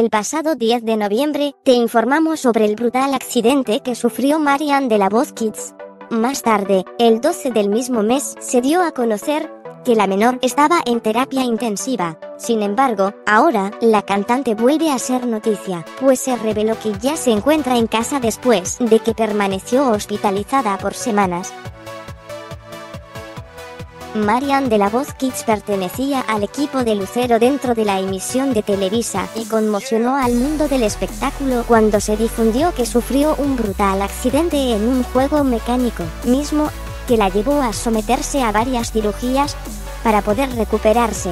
El pasado 10 de noviembre, te informamos sobre el brutal accidente que sufrió Marian de la Voz Kids. Más tarde, el 12 del mismo mes, se dio a conocer que la menor estaba en terapia intensiva. Sin embargo, ahora, la cantante vuelve a ser noticia, pues se reveló que ya se encuentra en casa después de que permaneció hospitalizada por semanas. Marian de la Voz Kids pertenecía al equipo de Lucero dentro de la emisión de Televisa y conmocionó al mundo del espectáculo cuando se difundió que sufrió un brutal accidente en un juego mecánico, mismo que la llevó a someterse a varias cirugías para poder recuperarse.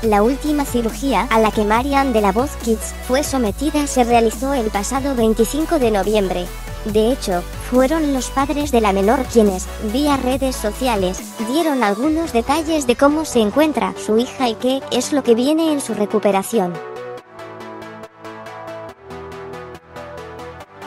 La última cirugía a la que Marian de la Voz Kids fue sometida se realizó el pasado 25 de noviembre. De hecho, fueron los padres de la menor quienes, vía redes sociales, dieron algunos detalles de cómo se encuentra su hija y qué es lo que viene en su recuperación.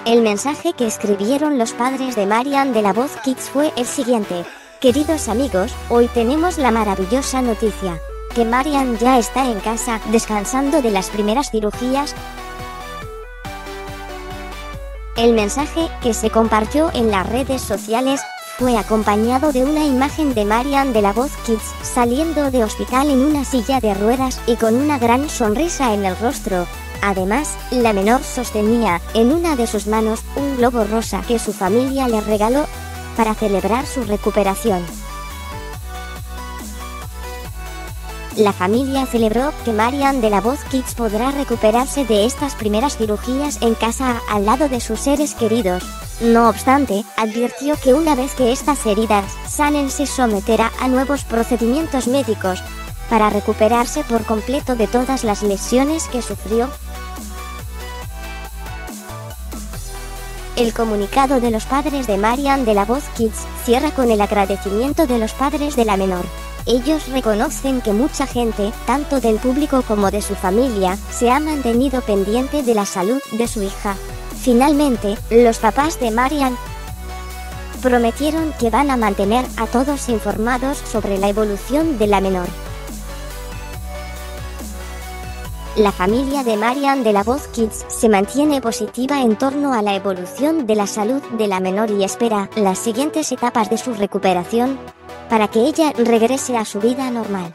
El mensaje que escribieron los padres de Marian de la Voz Kids fue el siguiente. Queridos amigos, hoy tenemos la maravillosa noticia, que Marian ya está en casa descansando de las primeras cirugías. El mensaje que se compartió en las redes sociales fue acompañado de una imagen de Marian de la Voz Kids saliendo de hospital en una silla de ruedas y con una gran sonrisa en el rostro, Además, la menor sostenía en una de sus manos un globo rosa que su familia le regaló para celebrar su recuperación. La familia celebró que Marian de la Voz Kids podrá recuperarse de estas primeras cirugías en casa al lado de sus seres queridos. No obstante, advirtió que una vez que estas heridas sanen se someterá a nuevos procedimientos médicos para recuperarse por completo de todas las lesiones que sufrió El comunicado de los padres de Marian de la Voz Kids cierra con el agradecimiento de los padres de la menor. Ellos reconocen que mucha gente, tanto del público como de su familia, se ha mantenido pendiente de la salud de su hija. Finalmente, los papás de Marian prometieron que van a mantener a todos informados sobre la evolución de la menor. La familia de Marian de la Voz Kids se mantiene positiva en torno a la evolución de la salud de la menor y espera las siguientes etapas de su recuperación para que ella regrese a su vida normal.